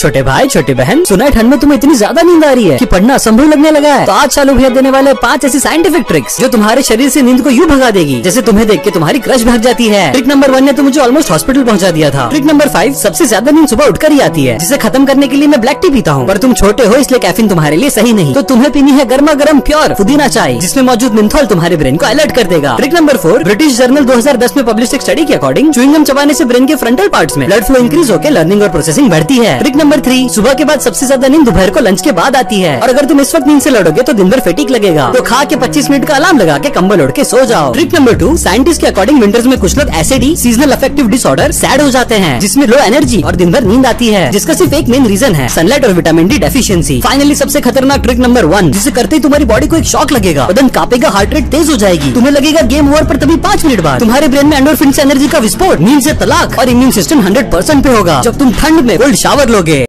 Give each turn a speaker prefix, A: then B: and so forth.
A: छोटे भाई, छोटी बहन, सुना है ठंड में तुम्हें इतनी ज़्यादा नींद आ रही है कि पढ़ना असंभव लगने लगा है। तो आज चालू भैया देने वाले पाँच ऐसी साइंटिफिक ट्रिक्स जो तुम्हारे शरीर से नींद को यूँ भगा देगी, जैसे तुम्हें देख के तुम्हारी क्रश भाग जाती है। ट्रिक नंबर वन ने तो मुझे ऑलमोस्ट हॉस्पिटल पहुँचा दिया था। ट्रिक नंबर फाइव सबसे ज़्यादा नींद सुबह उठकर ही आती है, जिसे खत्म करने के लिए मैं ब्लैक टी पीता हूँ। पर तुम छोटे हो, इसलिए कैफीन तुम्हारे लिए सही नहीं। तो तुम्हें पीनी है गर्मा गर्म प्योर पुदीना चाय, जिसमें मौजूद मिंथॉल तुम्हारे ब्रेन को अलर्ट कर देगा। Trick number four British journal 2010 में पब्लिश एक स्टडी के अकॉर्डिंग च्युइंगम चबाने से ब्रेन के फ्रंटल पार्ट्स में ब्लड फ्लो इंक्रीज होकर लर्निंग और प्रोसेसिंग बढ़ती है। ट्रिक नंबर थ्री, सुबह के बाद सबसे ज़्यादा नींद दोपहर को लंच के बाद आती है। और अगर तुम इस वक्त नींद से लड़ोगे तो दिन भर फेटिक लगेगा। तो खा के 25 मिनट का अलार्म लगा के कंबल ओढ़ के सो जाओ। ट्रिक नंबर टू साइंटिस्ट के अकॉर्डिंग विंटर्स में कुछ लोग एसिडी सीजनल अफेक्टिव डिसऑर्डर सैड हो जाते हैं, जिसमें लो एनर्जी और दिन भर नींद आती है, जिसका सिर्फ़ एक मेन रीजन है सनलाइट और विटामिन डी डेफिशिएंसी फाइनली सबसे खतरनाक ट्रिक नंबर वन जिसे करते ही तुम्हारी बॉडी को एक शॉक लगेगा। बदन कापेगा हार्ट रेट तेज हो जाएगी। तुम्हें लगेगा गेम ओवर पर तभी पाँच मिनट बाद तुम्हारे ब्रेन में एंडोरफिन से एनर्जी का विस्फोट, नींद से तलाक और इम्यून सिस्टम हंड्रेड परसेंट पे होगा। जब तुम ठंड में कोल्ड शावर लोगे